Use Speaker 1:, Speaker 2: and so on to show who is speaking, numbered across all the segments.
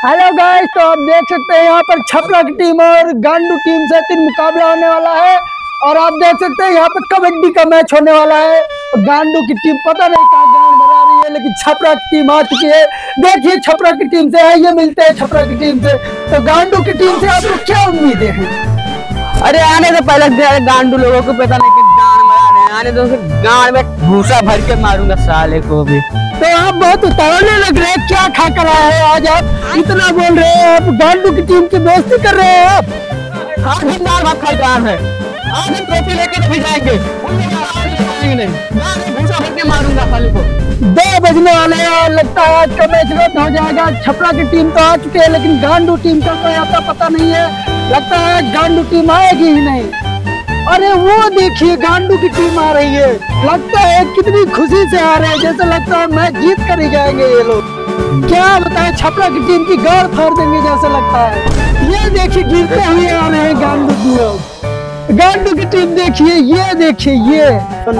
Speaker 1: Hello guys तो आप देख सकते हैं यहाँ पर छपरा की टीम और गांडू टीम से तीन मुकाबला होने वाला है। और आप देख सकते हैं यहाँ पर कबड्डी का मैच होने वाला है। गांडू की टीम पता नहीं कहाँ गांड बना रही है, लेकिन छपरा की टीम आ चुकी है। देखिए छपरा की टीम से है ये मिलते हैं छपरा की टीम से। तो गांडू की टीम से आपको क्या उम्मीदें हैं?
Speaker 2: अरे आने से पहले गांडू लोगों को पता नहीं आने उसे गांड में भूसा भर के मारूँगा साले को भी।
Speaker 1: तो आप बहुत उतावले लग रहे हैं, क्या खा कर आए हैं आज आप? इतना बोल रहे हैं आप, गांडू की टीम की दोस्ती कर रहे हैं आप?
Speaker 2: आज हम दाल भात खाई काम है। आज हम ट्रॉफी लेके भी जाएँगे। भूसा भर के मारूँगा साले को।
Speaker 1: दो बजने वाले हैं और लगता है आज का मैच रद्द हो जाएगा। छपरा की टीम तो आ चुकी है, लेकिन गांडू टीम का कोई आता पता नहीं है। लगता है गांडू टीम आएगी ही नहीं। अरे वो देखिए, गांडू की टीम आ रही है। लगता है कितनी खुशी से आ रहे हैं, जैसे लगता है मैच जीत कर ही जाएँगे ये लोग। क्या बताएँ छपरा की टीम की गाड़ फाड़ देंगे, जैसे लगता है। ये देखिए, गिरते हुए आ रहे हैं गांडू की लोग गांडू की टीम देखिए, ये देखिए, ये।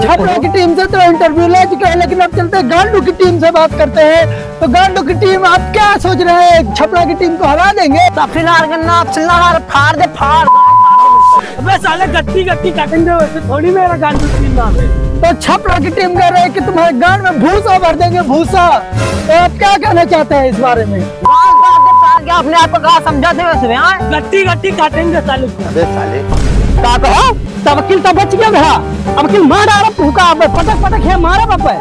Speaker 1: छपरा की टीम से तो इंटरव्यू ले चुके हैं, लेकिन अब चलते हैं, गांडू की टीम से बात करते हैं। तो गांडू की टीम, आप क्या सोच रहे हैं? छपरा की टीम को हरा देंगे?
Speaker 2: फ़िलहाल फाड़ दे, फाड़
Speaker 1: अबे साले गट्टी गट्टी काटेंगे वैसे थोड़ी मेरा नाम है तो छपरा की टीम कह रहे हैं कि तुम्हारे गांड में भूसा भर देंगे भूसा तो आप क्या कहना चाहते हैं इस बारे में
Speaker 2: के अपने आप को कहा समझाते वैसे हाँ
Speaker 1: गट्टी गट्टी काटेंगे साले
Speaker 2: अबे साले
Speaker 1: का कहो तब वकील तब बच गया रहा अब वकील मार आ रहा भूखा अब पटक पटक है मारा बापा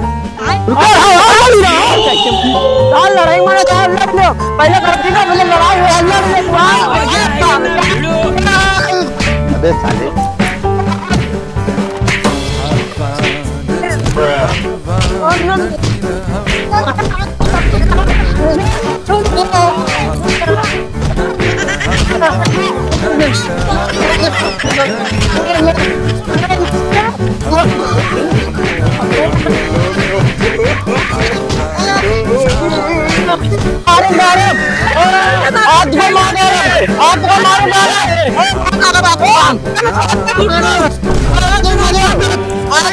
Speaker 2: चाल लड़ाई मारा लड़ लो पहले करती ना पहले लड़ाई हुई this I do. Atma mağara!
Speaker 1: Atma mağara! kabatuhan! Ano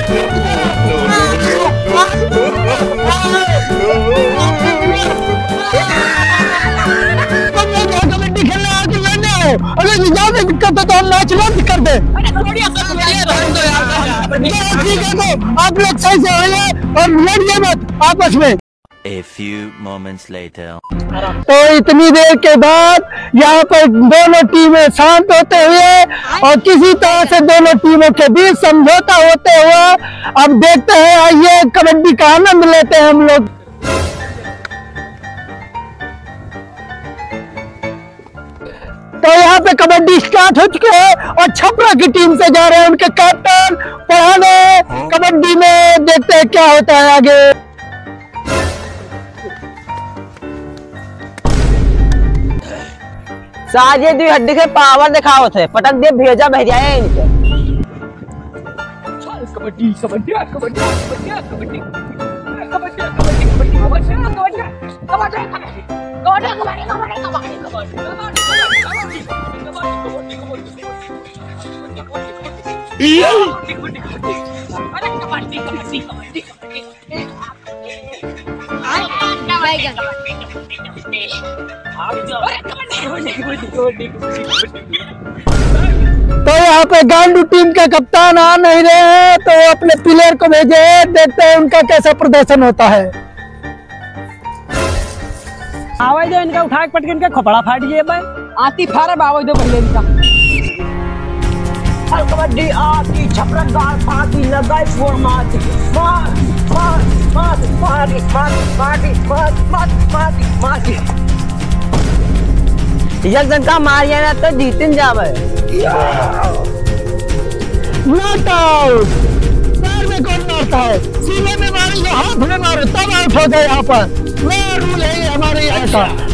Speaker 1: Thank you. दिक्कत है तो हम मैच रद्द कर दे। ठीक है तो आप लोग सही से होइए और लड़िए मत आपस में।
Speaker 3: A few moments later.
Speaker 1: तो इतनी देर के बाद यहाँ पर दोनों टीमें शांत होते हुए और किसी तरह से दोनों टीमों के बीच समझौता होते हुए अब देखते हैं आइए कबड्डी का आनंद लेते हैं हम लोग। तो यहाँ पे कबड्डी स्टार्ट हो चुके हैं और छपरा की टीम से जा रहे हैं उनके कैप्टन पढ़ाने कबड्डी में देखते हैं क्या होता है आगे
Speaker 2: साजे दी हड्डी के पावर दिखाओ थे पटक दे भेजा भेजा है इनके
Speaker 4: कबड्डी कबड्डी कबड्डी कबड्डी कबड्डी कबड्डी कबड्डी कबड्डी कबड्डी कबड्डी कबड्डी
Speaker 1: तो यहाँ पे गांडू टीम के कप्तान आ नहीं रहे हैं तो अपने प्लेयर को भेजे देखते हैं उनका कैसा प्रदर्शन होता है।
Speaker 4: आवाज़ इनका उठा पटके, इनका खपड़ा फाट गया भाई। आती फारा आवाज़ दो पहले इनका।
Speaker 2: कबड्डी आती छपरा गाल फाटी लगाई फोर मारती। मार मार मार मारी मारी मारी मार मार मारी मारी। एक दिन का मारिया ना तो जीतन जावे।
Speaker 1: नॉट आउट पैर में कौन मारता है? सीने में मारो या हाथ में मारो तब आउट हो गए यहाँ पर। मैं रूल है हमारे यहाँ का।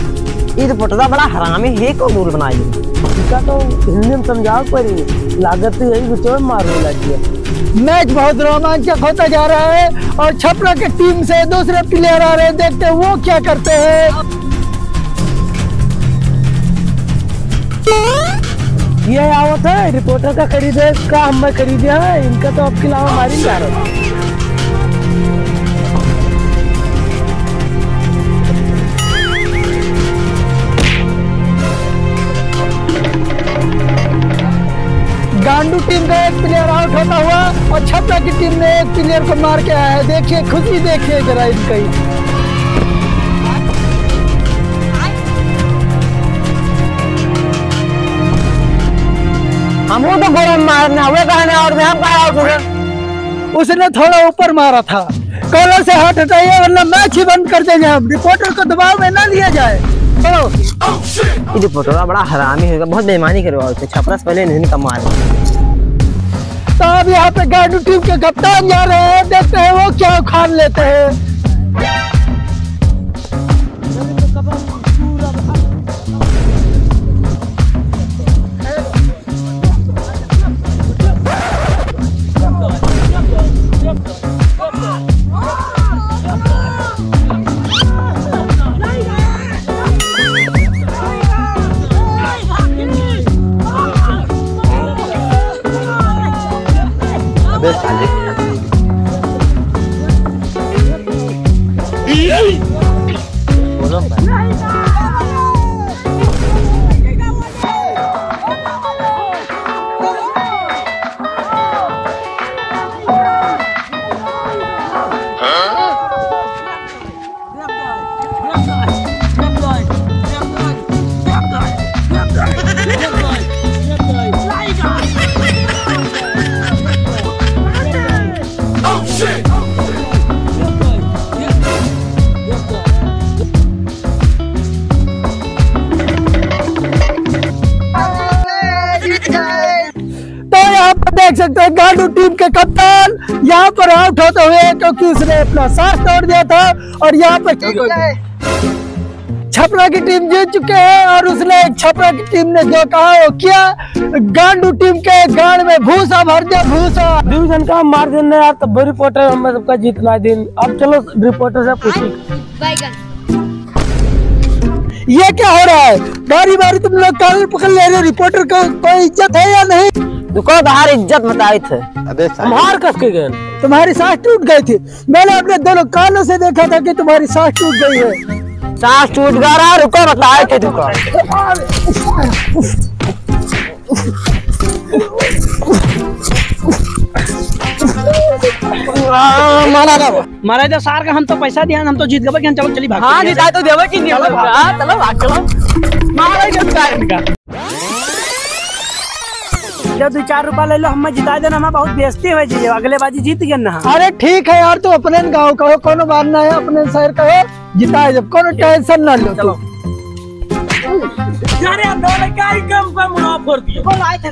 Speaker 2: ये तो पुटदा बड़ा हरामी है को रूल बनाई।
Speaker 5: इनका तो हिंदी में समझाओ पर लागत तो यही कुछ और मारो लगी है।
Speaker 1: मैच बहुत रोमांचक होता जा रहा है और छपरा के टीम से दूसरे प्लेयर आ रहे हैं, देखते हैं वो क्या करते हैं।
Speaker 5: ये आवत है रिपोर्टर का खरीदे का हम खरीदे हैं, इनका तो आपके अलावा हमारी जा रहा। है
Speaker 1: का एक प्लेयर आउट होता हुआ और छपरा की टीम ने एक प्लेयर को मार के आया है। देखिए खुशी देखिए जरा इनकी
Speaker 5: हमको तो गोरम मारने हुए कहने और हम कहा आउट
Speaker 1: उसने थोड़ा ऊपर मारा था। कॉलर से हाथ हटाइए वरना मैच ही बंद कर देंगे हम। रिपोर्टर को दबाव में ना लिया जाए।
Speaker 2: ये रिपोर्टर बड़ा हरामी होगा बहुत बेईमानी करवा उससे छपरा से पहले नहीं कमा रहे
Speaker 1: अब यहाँ पे गाड़ी टीम के कप्तान जा रहे हैं, देखते हैं वो क्या उखाड़ लेते हैं।
Speaker 2: अबे साले
Speaker 1: तो देख सकते हैं गांडू टीम के कप्तान यहाँ पर आउट होते हुए क्योंकि उसने अपना सांस तोड़ दिया था और यहाँ पर छपरा की टीम जीत चुके हैं और उसने छपरा की टीम ने जो कहा वो किया। गांडू टीम के गांड में भूसा भर दिया भूसा।
Speaker 5: डिवीज़न का हम मार देना यार तब रिपोर्टर हम सबका जीतना दिन अब चलो रिपोर्टर से पूछिए
Speaker 1: ये क्या हो रहा है? बारी बारी तुम लोग कागज़ पकड़ ले रहे हो? रिपोर्टर को कोई इज़्ज़त है या नहीं?
Speaker 2: दुकान बाहर इज़्ज़त बताई थे? अबे
Speaker 5: कस के गए?
Speaker 1: तुम्हारी सांस टूट गई थी। मैंने अपने दोनों कानों से देखा था कि तुम्हारी सांस टूट गई है।
Speaker 2: सांस टूट गया रहा रुको बताए थे रुको
Speaker 4: महाराज जब सार का हम तो पैसा दिया हम तो जीत गए हम चलो चली भाग
Speaker 2: हाँ। जीता तो देवे की नहीं हाँ, चलो भाग चलो
Speaker 4: महाराज जब सार इनका जब दो चार रूपया ले लो हम जिता देना हमें बहुत बेस्ती हो जी अगले बाजी जीत गए ना।
Speaker 1: अरे ठीक है यार तू अपने गाँव कहो कोनो बात ना है अपने शहर कहो जिता जब कोनो टेंशन ना लो चलो।
Speaker 4: अरे दो आई कम कम मुनाफा कर दिया।
Speaker 2: आए थे